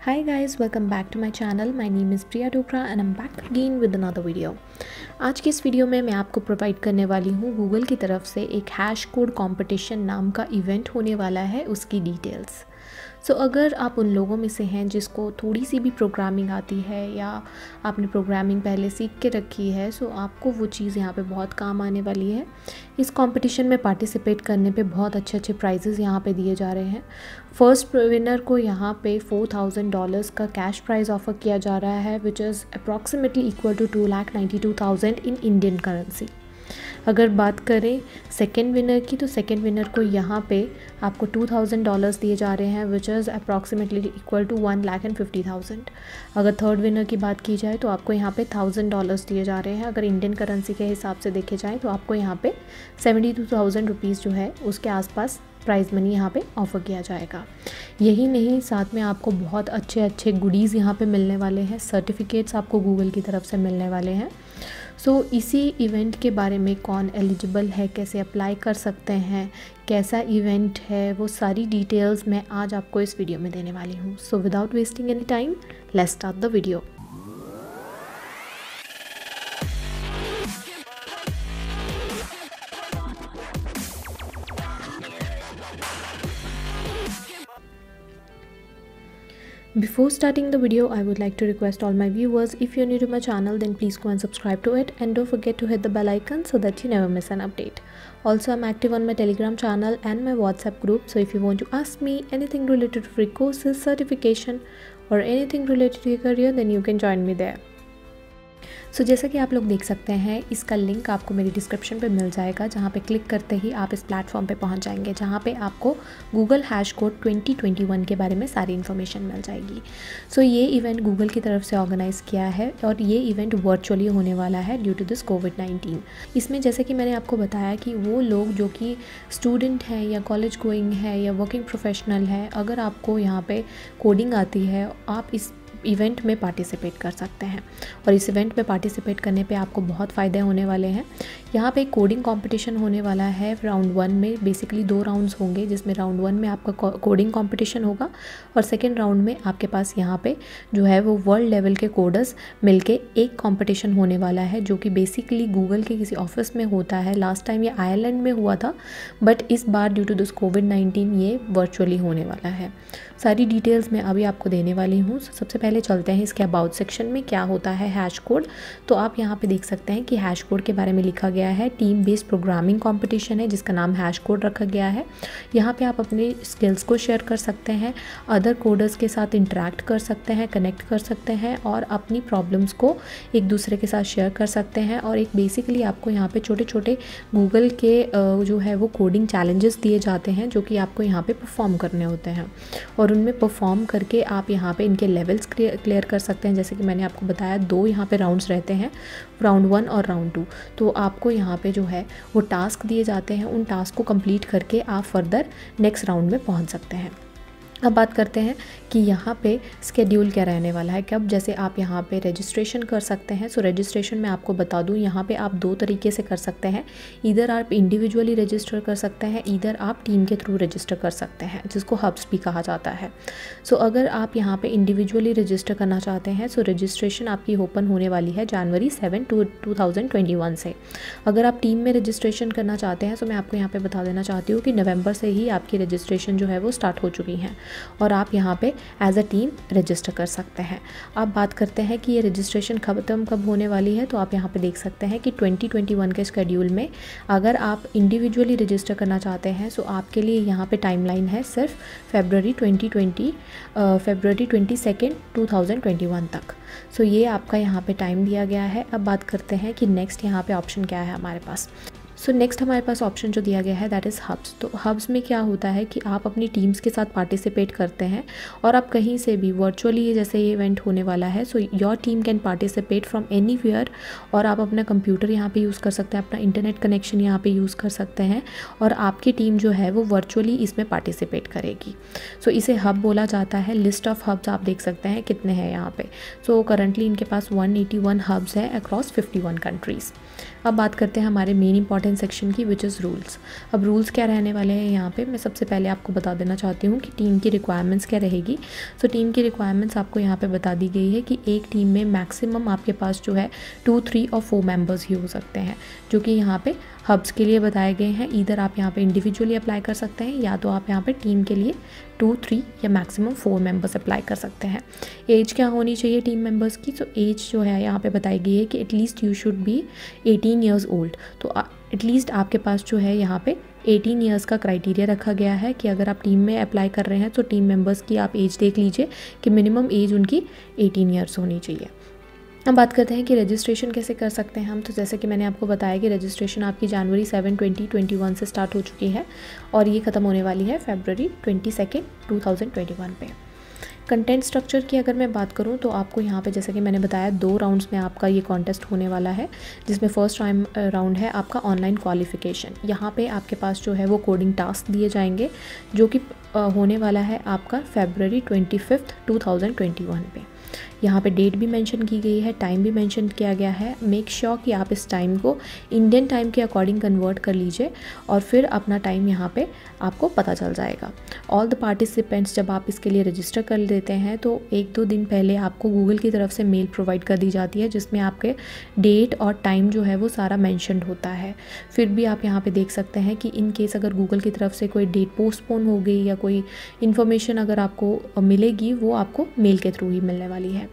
Hi guys, welcome back to my channel. My name is Priya Dokra and I'm back again with another video. आज की इस video में मैं आपको provide करने वाली हूँ गूगल की तरफ़ से एक हैश कोड कंपटीशन नाम का इवेंट होने वाला है उसकी डिटेल्स सो so, अगर आप उन लोगों में से हैं जिसको थोड़ी सी भी प्रोग्रामिंग आती है या आपने प्रोग्रामिंग पहले सीख के रखी है सो so आपको वो चीज़ यहाँ पे बहुत काम आने वाली है। इस कंपटीशन में पार्टिसिपेट करने पे बहुत अच्छे अच्छे प्राइजेज़ यहाँ पे दिए जा रहे हैं। फ़र्स्ट विनर को यहाँ पे फोर थाउज़ेंड डॉलर्स का कैश प्राइज़ ऑफ़र किया जा रहा है which is approximately equal to two lakh ninety two thousand in Indian currency अगर बात करें सेकेंड विनर की तो सेकेंड विनर को यहाँ पे आपको टू थाउज़ेंड डॉलर्स दिए जा रहे हैं which is approximately equal to one lakh and fifty thousand अगर थर्ड विनर की बात की जाए तो आपको यहाँ पे थाउज़ेंड डॉलर्स दिए जा रहे हैं। अगर इंडियन करेंसी के हिसाब से देखे जाए तो आपको यहाँ पे सेवेंटी टू थाउज़ेंड रुपीज़ जो है, उसके आसपास प्राइज़ मनी यहाँ पे ऑफ़र किया जाएगा। यही नहीं, साथ में आपको बहुत अच्छे अच्छे गुडीज़ यहाँ पे मिलने वाले हैं। सर्टिफिकेट्स आपको गूगल की तरफ़ से मिलने वाले हैं। सो so, इसी इवेंट के बारे में कौन एलिजिबल है कैसे अप्लाई कर सकते हैं कैसा इवेंट है वो सारी डिटेल्स मैं आज आपको इस वीडियो में देने वाली हूँ। So without wasting any time let's start the video Before starting the video, I would like to request all my viewers, if you're new to my channel, then please go and subscribe to it and don't forget to hit the bell icon so that you never miss an update. Also, I'm active on my Telegram channel and my WhatsApp group, so if you want to ask me anything related to free courses, certification or anything related to your career, then you can join me there. So जैसा कि आप लोग देख सकते हैं, इसका link आपको मेरी डिस्क्रिप्शन पे मिल जाएगा, जहाँ पे क्लिक करते ही आप इस प्लेटफॉर्म पे पहुँच जाएँगे, जहाँ पे आपको गूगल हैश कोड 2021 के बारे में सारी इन्फॉर्मेशन मिल जाएगी। सो ये इवेंट गूगल की तरफ़ से ऑर्गेनाइज़ किया है और ये इवेंट वर्चुअली होने वाला है due to this COVID nineteen इसमें जैसे कि मैंने आपको बताया कि वो लोग जो कि स्टूडेंट हैं या कॉलेज गोइंग है या वर्किंग प्रोफेशनल है, अगर आपको यहाँ पर कोडिंग आती है, आप इस इवेंट में पार्टिसिपेट कर सकते हैं। और इस इवेंट में पार्टिसिपेट करने पे आपको बहुत फ़ायदे होने वाले हैं। यहाँ पे कोडिंग कंपटीशन होने वाला है राउंड वन में। बेसिकली दो राउंड्स होंगे, जिसमें राउंड वन में आपका कोडिंग कंपटीशन होगा और सेकेंड राउंड में आपके पास यहाँ पे जो है वो वर्ल्ड लेवल के कोडर्स मिलके एक कंपटीशन होने वाला है, जो कि बेसिकली गूगल के किसी ऑफ़िस में होता है। लास्ट टाइम ये आयरलैंड में हुआ था, बट इस बार due to this COVID nineteen ये वर्चुअली होने वाला है। सारी डिटेल्स मैं अभी आपको देने वाली हूँ। सबसे पहले चलते हैं इसके अबाउट सेक्शन में, क्या होता है हैश कोड तो आप यहाँ पे देख सकते हैं कि हैश कोड के बारे में लिखा गया है। टीम बेस्ड प्रोग्रामिंग कंपटीशन है, जिसका नाम हैश कोड रखा गया है। यहाँ पे आप अपने स्किल्स को शेयर कर सकते हैं अदर कोडर्स के साथ इंटरेक्ट कर सकते हैं कनेक्ट कर सकते हैं और अपनी प्रॉब्लम्स को एक दूसरे के साथ शेयर कर सकते हैं। और एक बेसिकली आपको यहाँ पे छोटे छोटे गूगल के जो है वो कोडिंग चैलेंजेस दिए जाते हैं, जो कि आपको यहाँ पे परफॉर्म करने होते हैं। और उनमें परफॉर्म करके आप यहाँ पे इनके लेवल्स क्लियर कर सकते हैं। जैसे कि मैंने आपको बताया, दो यहाँ पे राउंड्स रहते हैं राउंड वन और राउंड टू तो आपको यहाँ पे जो है, वो टास्क दिए जाते हैं। उन टास्क को कंप्लीट करके आप फर्दर नेक्स्ट राउंड में पहुँच सकते हैं। अब बात करते हैं कि यहाँ पे स्केड्यूल क्या रहने वाला है कब जैसे आप यहाँ पे रजिस्ट्रेशन कर सकते हैं सो रजिस्ट्रेशन में आपको बता दूँ यहाँ पे आप दो तरीके से कर सकते हैं। इधर आप इंडिविजुअली रजिस्टर कर सकते हैं इधर आप टीम के थ्रू रजिस्टर कर सकते हैं जिसको हब्स भी कहा जाता है। सो so, अगर आप यहाँ पर इंडिविजुअली रजिस्टर करना चाहते हैं सो रजिस्ट्रेशन आपकी ओपन होने वाली है जनवरी सेवन टू टू से। अगर आप टीम में रजिस्ट्रेशन करना चाहते हैं तो मैं आपको यहाँ पर बता देना चाहती हूँ कि नवंबर से ही आपकी रजिस्ट्रेशन जो है वो स्टार्ट हो चुकी हैं। और आप यहाँ पे एज अ टीम रजिस्टर कर सकते हैं। आप बात करते हैं कि ये रजिस्ट्रेशन ख़त्म कब होने वाली है तो आप यहाँ पे देख सकते हैं कि 2021 के स्केड्यूल में अगर आप इंडिविजुअली रजिस्टर करना चाहते हैं सो आपके लिए यहाँ पे टाइमलाइन है सिर्फ़ February 2020 February twenty second two तक। सो ये आपका यहाँ पे टाइम दिया गया है। अब बात करते हैं कि नेक्स्ट यहाँ पे ऑप्शन क्या है हमारे पास। सो नेक्स्ट हमारे पास ऑप्शन जो दिया गया है दैट इज़ हब्स तो हब्स में क्या होता है कि आप अपनी टीम्स के साथ पार्टिसिपेट करते हैं और आप कहीं से भी वर्चुअली जैसे ये इवेंट होने वाला है so your team can participate from any और आप अपना कंप्यूटर यहाँ पे यूज़ कर सकते हैं, अपना इंटरनेट कनेक्शन यहाँ पे यूज़ कर सकते हैं और आपकी टीम जो है वो वर्चुअली इसमें पार्टिसिपेट करेगी. सो so, इसे हब बोला जाता है. लिस्ट ऑफ़ हब्स आप देख सकते हैं कितने हैं यहाँ पे. सो so करंटली इनके पास 181 हब्स हैं अक्रॉस 51 कंट्रीज़ अब बात करते हैं हमारे मेन इंपॉर्टेंट सेक्शन की विच इज़ रूल्स अब रूल्स क्या रहने वाले हैं यहाँ पे? मैं सबसे पहले आपको बता देना चाहती हूँ कि टीम की रिक्वायरमेंट्स क्या रहेगी। सो so, टीम की रिक्वायरमेंट्स आपको यहाँ पे बता दी गई है कि एक टीम में मैक्सिमम आपके पास जो है टू थ्री और फोर मेंबर्स ही हो सकते हैं जो कि यहाँ पे हब्स के लिए बताए गए हैं। इधर आप यहाँ पे इंडिविजुअली अप्लाई कर सकते हैं या तो आप यहाँ पर टीम के लिए टू थ्री या मैक्सिमम फोर मेंबर्स अप्लाई कर सकते हैं। एज क्या होनी चाहिए टीम मेंबर्स की? तो एज जो है यहाँ पे बताई गई है कि at least you should be eighteen years old तो एटलीस्ट आपके पास जो है यहाँ पे 18 ईयर्स का क्राइटेरिया रखा गया है कि अगर आप टीम में अप्लाई कर रहे हैं तो टीम मेंबर्स की आप एज देख लीजिए कि मिनिमम एज उनकी 18 ईयर्स होनी चाहिए। हम बात करते हैं कि रजिस्ट्रेशन कैसे कर सकते हैं हम। तो जैसे कि मैंने आपको बताया कि रजिस्ट्रेशन आपकी जनवरी सेवन ट्वेंटी ट्वेंटी वन से स्टार्ट हो चुकी है और ये ख़त्म होने वाली है February twenty second two thousand twenty one पे। कंटेंट स्ट्रक्चर की अगर मैं बात करूँ तो आपको यहाँ पे जैसा कि मैंने बताया, दो राउंड्स में आपका ये कॉन्टेस्ट होने वाला है, जिसमें फ़र्स्ट टाइम राउंड है आपका ऑनलाइन क्वालिफिकेशन यहाँ पे आपके पास जो है वो कोडिंग टास्क दिए जाएँगे, जो कि होने वाला है आपका February twenty fifth two thousand twenty one पे। यहाँ पे डेट भी मेंशन की गई है टाइम भी मेंशन किया गया है। मेक श्योर sure कि आप इस टाइम को इंडियन टाइम के अकॉर्डिंग कन्वर्ट कर लीजिए और फिर अपना टाइम यहाँ पे आपको पता चल जाएगा। ऑल द पार्टिसिपेंट्स जब आप इसके लिए रजिस्टर कर देते हैं तो एक दो दिन पहले आपको गूगल की तरफ़ से मेल प्रोवाइड कर दी जाती है, जिसमें आपके डेट और टाइम जो है वो सारा मैंशनड होता है। फिर भी आप यहाँ पर देख सकते हैं कि इन केस अगर गूगल की तरफ़ से कोई डेट पोस्टपोन हो गई या कोई इन्फॉर्मेशन अगर आपको मिलेगी, वो आपको मेल के थ्रू ही मिलने वाली है।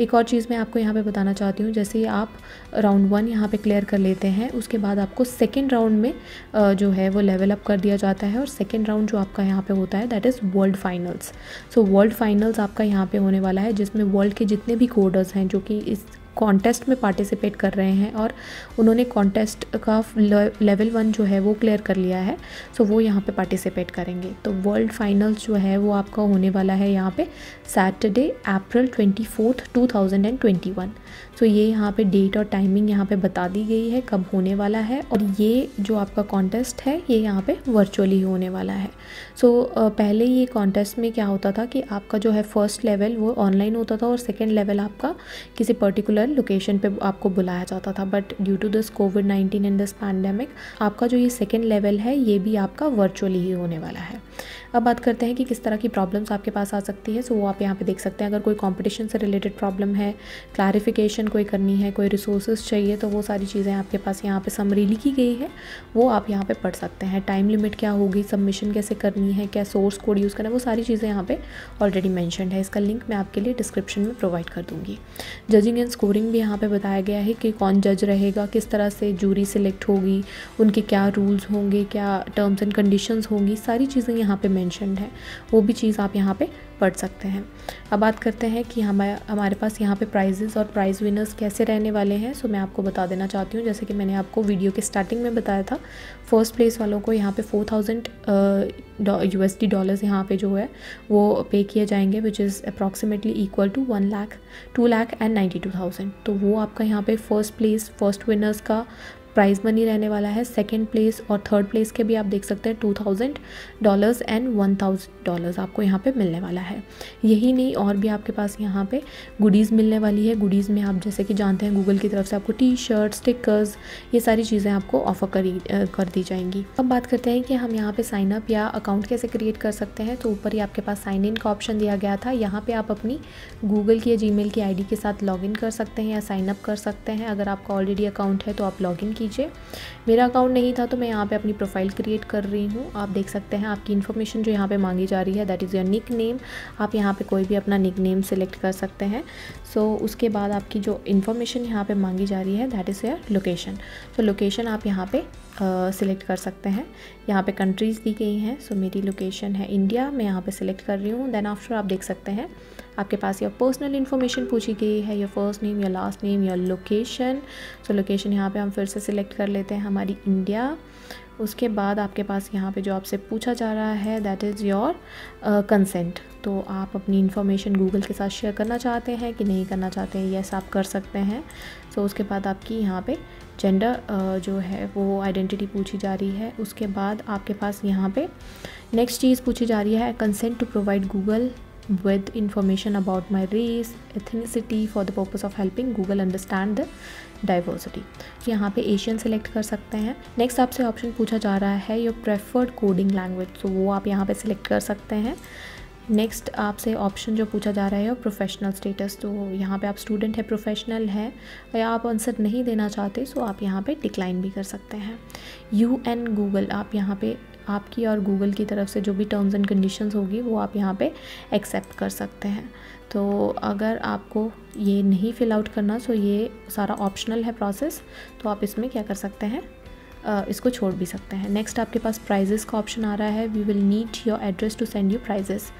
एक और चीज़ मैं आपको यहाँ पे बताना चाहती हूँ, जैसे आप राउंड वन यहाँ पे क्लियर कर लेते हैं, उसके बाद आपको सेकेंड राउंड में जो है वो लेवल अप कर दिया जाता है और सेकेंड राउंड जो आपका यहाँ पे होता है that is world finals so world finals आपका यहाँ पे होने वाला है, जिसमें वर्ल्ड के जितने भी कोडर्स हैं, जो कि इस कॉन्टेस्ट में पार्टिसिपेट कर रहे हैं और उन्होंने कॉन्टेस्ट का लेवल वन जो है वो क्लियर कर लिया है। सो वो यहाँ पे पार्टिसिपेट करेंगे। तो वर्ल्ड फाइनल्स जो है वो आपका होने वाला है यहाँ पे Saturday April twenty fourth two thousand and twenty one so ये यहाँ पे डेट और टाइमिंग यहाँ पे बता दी गई है कब होने वाला है और ये जो आपका कॉन्टेस्ट है ये यहाँ पे वर्चुअली होने वाला है। सो so, पहले ये कॉन्टेस्ट में क्या होता था कि आपका जो है फ़र्स्ट लेवल वो ऑनलाइन होता था और सेकेंड लेवल आपका किसी पर्टिकुलर लोकेशन पे आपको बुलाया जाता था but due to this COVID nineteen and this pandemic आपका जो ये सेकेंड लेवल है, ये भी आपका वर्चुअली ही होने वाला है। अब बात करते हैं कि किस तरह की प्रॉब्लम्स आपके पास आ सकती है सो वो आप यहाँ पे देख सकते हैं। अगर कोई कंपटीशन से रिलेटेड प्रॉब्लम है क्लैरिफिकेशन कोई करनी है, कोई रिसोर्सेज चाहिए तो वो सारी चीज़ें आपके पास यहाँ पे समरी लिखी गई है। वो आप यहाँ पे पढ़ सकते हैं। टाइम लिमिट क्या होगी सबमिशन कैसे करनी है, क्या सोर्स कोड यूज़ करना है, वो सारी चीज़ें यहाँ पे ऑलरेडी मैंशन है। इसका लिंक मैं आपके लिए डिस्क्रिप्शन में प्रोवाइड कर दूँगी। जजिंग एंड स्कोरिंग भी यहाँ पर बताया गया है कि कौन जज रहेगा, किस तरह से जूरी सिलेक्ट होगी, उनके क्या रूल्स होंगे, क्या टर्म्स एंड कंडीशंस होंगी, सारी चीज़ें यहाँ पे मैंशनड है, वो भी चीज़ आप यहाँ पे पढ़ सकते हैं। अब बात करते हैं कि हमारे हमारे पास यहाँ पे प्राइजेज़ और प्राइज़ विनर्स कैसे रहने वाले हैं सो मैं आपको बता देना चाहती हूँ। जैसे कि मैंने आपको वीडियो के स्टार्टिंग में बताया था फ़र्स्ट प्लेस वालों को यहाँ पे four thousand U S D dollars यहाँ पर जो है, वो पे किए जाएँगे which is approximately equal to one lakh two lakh and ninety two thousand तो वो आपका यहाँ पे फ़र्स्ट प्लेस फ़र्स्ट विनर्स का प्राइज़ मनी रहने वाला है सेकेंड प्लेस और थर्ड प्लेस के भी आप देख सकते हैं two thousand dollars and one thousand dollars आपको यहाँ पे मिलने वाला है। यही नहीं, और भी आपके पास यहाँ पे गुडीज़ मिलने वाली है। गुडीज़ में आप जैसे कि जानते हैं गूगल की तरफ़ से आपको टी शर्ट स्टिकर्स ये सारी चीज़ें आपको ऑफ़र करी कर दी जाएँगी। अब बात करते हैं कि हम यहाँ पर साइनअप या अकाउंट कैसे क्रिएट कर सकते हैं। तो ऊपर ही आपके पास साइन इन का ऑप्शन दिया गया था। यहाँ पर आप अपनी गूगल की या जी की आईडी के साथ लॉग कर सकते हैं या साइनअप कर सकते हैं। अगर आपका ऑलरेडी अकाउंट है तो आप लॉग कीजिए। मेरा अकाउंट नहीं था तो मैं यहाँ पे अपनी प्रोफ़ाइल क्रिएट कर रही हूँ। आप देख सकते हैं आपकी इन्फॉर्मेशन जो यहाँ पे मांगी जा रही है that is your nickname आप यहाँ पे कोई भी अपना निक नेम सेलेक्ट कर सकते हैं। सो so, उसके बाद आपकी जो इन्फॉर्मेशन यहाँ पे मांगी जा रही है दैट इज़ योर लोकेशन तो लोकेशन आप यहाँ पे सिलेक्ट uh, कर सकते हैं। यहाँ पे कंट्रीज़ दी गई हैं। सो so, मेरी लोकेशन है इंडिया मैं यहाँ पे सिलेक्ट कर रही हूँ। देन आफ्टर आप देख सकते हैं आपके पास योर पर्सनल इन्फॉर्मेशन पूछी गई है। Your first name your last name your location so location यहाँ पे हम फिर से सिलेक्ट कर लेते हैं हमारी इंडिया उसके बाद आपके पास यहाँ पे जो आपसे पूछा जा रहा है दैट इज़ योर कंसेंट तो आप अपनी इन्फॉर्मेशन गूगल के साथ शेयर करना चाहते हैं कि नहीं करना चाहते हैं? यस आप कर सकते हैं। सो so, उसके बाद आपकी यहाँ पे जेंडर uh, जो है वो आइडेंटिटी पूछी जा रही है। उसके बाद आपके पास यहाँ पे नेक्स्ट चीज़ पूछी जा रही है consent to provide Google with information about my race, ethnicity for the purpose of helping google understand the diversity यहाँ पे एशियन सेलेक्ट कर सकते हैं। नेक्स्ट आपसे ऑप्शन पूछा जा रहा है योर प्रेफर्ड कोडिंग लैंग्वेज तो वो आप यहाँ पे सिलेक्ट कर सकते हैं। नेक्स्ट आपसे ऑप्शन जो पूछा जा रहा है प्रोफेशनल स्टेटस तो यहाँ पे आप स्टूडेंट है प्रोफेशनल है, या आप आंसर नहीं देना चाहते सो आप यहाँ पे डिक्लाइन भी कर सकते हैं। यू एन गूगल आप यहाँ पे आपकी और गूगल की तरफ़ से जो भी टर्म्स एंड कंडीशंस होगी, वो आप यहाँ पे एक्सेप्ट कर सकते हैं। तो अगर आपको ये नहीं फिल आउट करना सो ये सारा ऑप्शनल है प्रोसेस तो आप इसमें क्या कर सकते हैं? इसको छोड़ भी सकते हैं। नेक्स्ट आपके पास प्राइजेस का ऑप्शन आ रहा है। We will need your address to send you prizes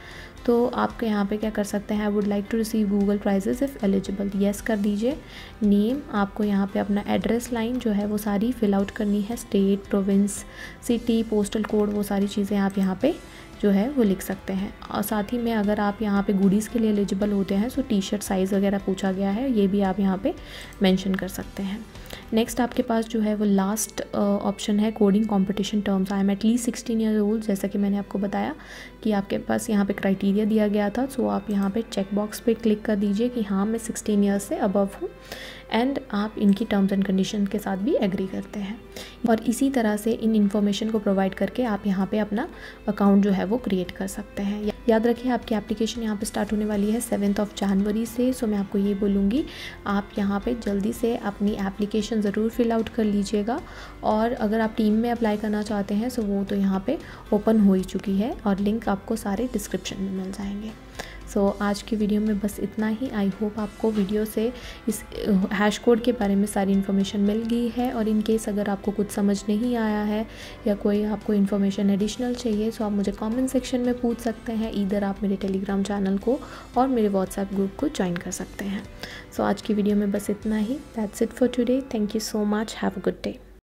तो आपके यहाँ पे क्या कर सकते हैं? I would like to receive Google prizes if eligible yes कर दीजिए। नेम आपको यहाँ पे अपना एड्रेस लाइन जो है वो सारी फिल आउट करनी है। State province city postal code वो सारी चीज़ें आप यहाँ पे जो है वो लिख सकते हैं। और साथ ही में अगर आप यहाँ पे गुडीज़ के लिए एलिजिबल होते हैं तो टी शर्ट साइज़ वगैरह पूछा गया है। ये भी आप यहाँ पे मेंशन कर सकते हैं। नेक्स्ट आपके पास जो है वो लास्ट ऑप्शन uh, है coding competition terms I am at least sixteen year old जैसा कि मैंने आपको बताया कि आपके पास यहाँ पे क्राइटेरिया दिया गया था सो आप यहाँ पे चेक बॉक्स पे क्लिक कर दीजिए कि हाँ मैं सिक्सटीन ईयर्स से अबव हूँ एंड आप इनकी टर्म्स एंड कंडीशन के साथ भी एग्री करते हैं। और इसी तरह से इन इन्फॉर्मेशन को प्रोवाइड करके आप यहाँ पे अपना अकाउंट जो है वो क्रिएट कर सकते हैं। याद रखिए आपकी एप्लीकेशन यहाँ पे स्टार्ट होने वाली है सेवन्थ ऑफ़ जनवरी से। सो मैं आपको ये बोलूँगी, आप यहाँ पे जल्दी से अपनी एप्लीकेशन ज़रूर फिल आउट कर लीजिएगा। और अगर आप टीम में अप्लाई करना चाहते हैं सो वो तो यहाँ पे ओपन हो ही चुकी है और लिंक आपको सारे डिस्क्रिप्शन में मिल जाएँगे। सो so, आज की वीडियो में बस इतना ही। आई होप आपको वीडियो से इस हैश कोड के बारे में सारी इन्फॉर्मेशन मिल गई है और इन केस अगर आपको कुछ समझ नहीं आया है या कोई आपको इन्फॉर्मेशन एडिशनल चाहिए तो आप मुझे कमेंट सेक्शन में पूछ सकते हैं। इधर आप मेरे टेलीग्राम चैनल को और मेरे व्हाट्सएप ग्रुप को ज्वाइन कर सकते हैं। सो so, आज की वीडियो में बस इतना ही। That's it for today thank you so much have a good day